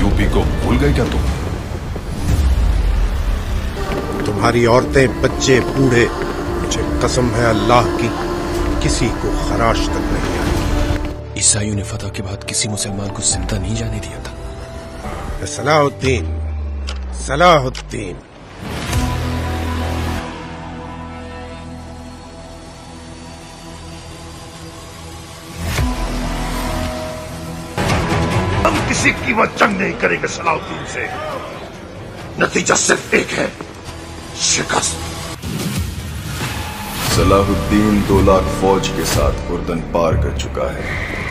UP को भूल गए क्या तुम? तुम्हारी औरतें बच्चे बूढ़े मुझे कसम है अल्लाह की किसी को खराश तक नहीं आई ईसाइयों ने फतह के बाद किसी मुसलमान को ज़िंदा नहीं जाने दिया था। सलाहुद्दीन सलाहुद्दीन। किसी कीमत जंग नहीं करेंगे सलाउद्दीन से। नतीजा सिर्फ़ एक है, शिकस्त। सलाहुद्दीन दो लाख फौज के साथ उर्दन पार कर चुका है।